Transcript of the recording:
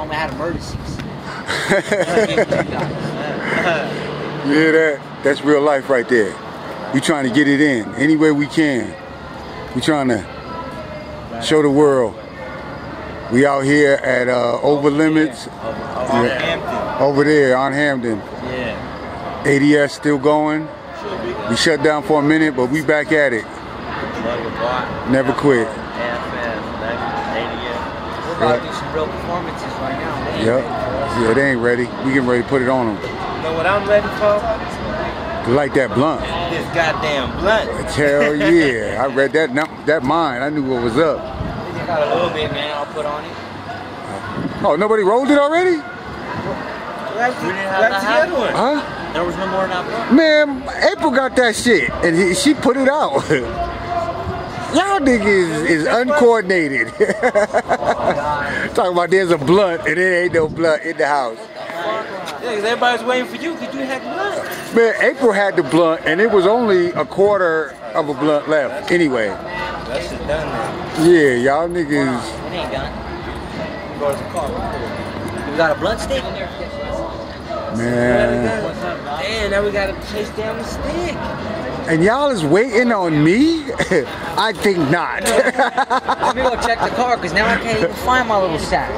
told me I had emergencies. You hear that? That's real life right there. We trying to get it in any way we can. We trying to show the world. We out here at uh, Over Limits On Yeah. Hampton. over there on Hamden. Yeah. ADS still going. We shut down for a minute, but we back at it. Love the bar. Never quit. AFS, We're to do some real performances right now. man. Yep. Yeah, they ain't ready. We getting ready to put it on them. You know what I'm ready for? Like that blunt. This goddamn blunt. Hell yeah. I read that num- that mind. I knew what was up. I got a little bit, man. I'll put on it. Oh, nobody rolled it already? Grab the, grab the other one. Huh? There was no more in that blunt. Man, April got that shit and he, she put it out. Y'all niggas is uncoordinated. Talking about there's a blunt and there ain't no blunt in the house. Yeah, 'cause everybody's waiting for you because you had the blunt. Man, April had the blunt and it was only a quarter of a blunt left. Anyway, That shit done now. yeah, y'all niggas. It ain't done. Go to the car. We got a blunt stick? In there. Man. Damn, now we gotta chase down the stick. And y'all is waiting on me? I think not. Let me go check the car because now I can't even find my little sack.